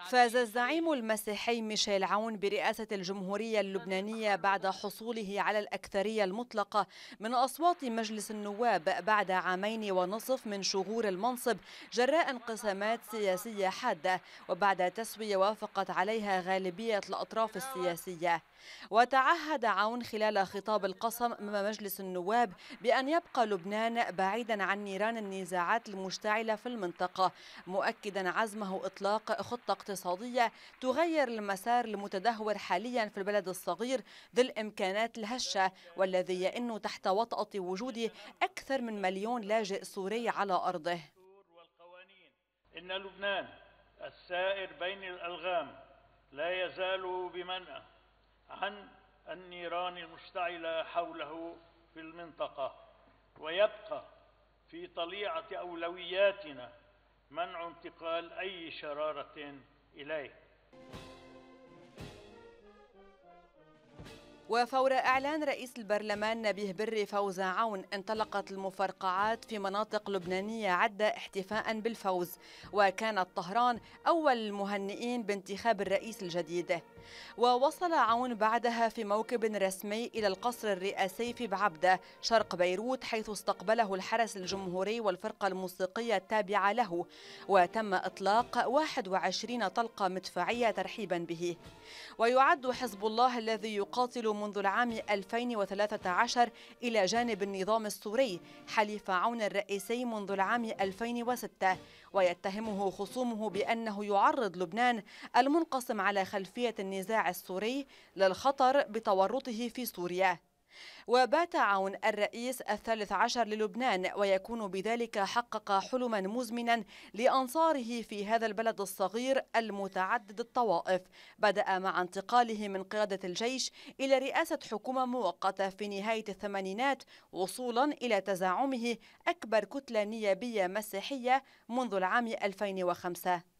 فاز الزعيم المسيحي ميشيل عون برئاسة الجمهورية اللبنانية بعد حصوله على الأكثرية المطلقة من أصوات مجلس النواب بعد عامين ونصف من شغور المنصب جراء انقسامات سياسية حادة وبعد تسوية وافقت عليها غالبية الأطراف السياسية. وتعهد عون خلال خطاب القسم أمام مجلس النواب بأن يبقى لبنان بعيدا عن نيران النزاعات المشتعلة في المنطقة مؤكدا عزمه إطلاق خطة اقتصادية تغير المسار المتدهور حاليا في البلد الصغير ذي الإمكانات الهشة والذي يئن تحت وطأة وجود أكثر من مليون لاجئ سوري على أرضه. إن لبنان السائر بين الألغام لا يزال بمنأى عن النيران المشتعلة حوله في المنطقة ويبقى في طليعة أولوياتنا منع انتقال أي شرارة إليه. وفور إعلان رئيس البرلمان نبيه بري فوز عون انطلقت المفرقعات في مناطق لبنانية عدة احتفاء بالفوز وكانت طهران أول المهنئين بانتخاب الرئيس الجديد. ووصل عون بعدها في موكب رسمي إلى القصر الرئاسي في بعبدة شرق بيروت حيث استقبله الحرس الجمهوري والفرقة الموسيقية التابعة له. وتم إطلاق 21 طلقة مدفعية ترحيبا به. ويعد حزب الله الذي يقاتل منذ العام 2013 إلى جانب النظام السوري حليف عون الرئيسي منذ العام 2006 ويتهمه خصومه بأنه يعرض لبنان المنقسم على خلفية النزاع السوري للخطر بتورطه في سوريا. وبات عون الرئيس الثالث عشر للبنان ويكون بذلك حقق حلما مزمنا لأنصاره في هذا البلد الصغير المتعدد الطوائف. بدأ مع انتقاله من قيادة الجيش إلى رئاسة حكومة مؤقتة في نهاية الثمانينات وصولا إلى تزعمه أكبر كتلة نيابية مسيحية منذ العام 2005